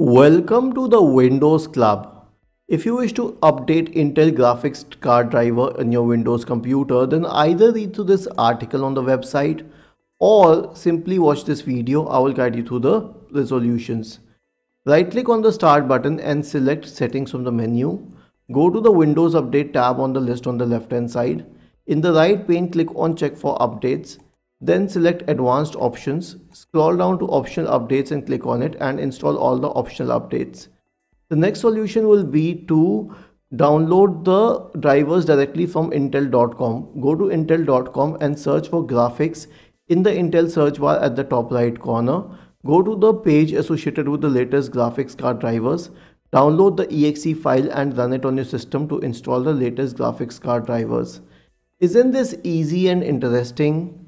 Welcome to the Windows Club. If you wish to update Intel graphics card driver in your Windows computer, then either read through this article on the website or simply watch this video. I will guide you through the resolutions. Right click on the start button and select settings from the menu. Go to the Windows Update tab on the list on the left hand side. In the right pane, click on check for updates. Then select advanced options, scroll down to optional updates and click on it and install all the optional updates. The next solution will be to download the drivers directly from intel.com. Go to intel.com and search for graphics in the Intel search bar at the top right corner. Go to the page associated with the latest graphics card drivers. Download the exe file and run it on your system to install the latest graphics card drivers. Isn't this easy and interesting?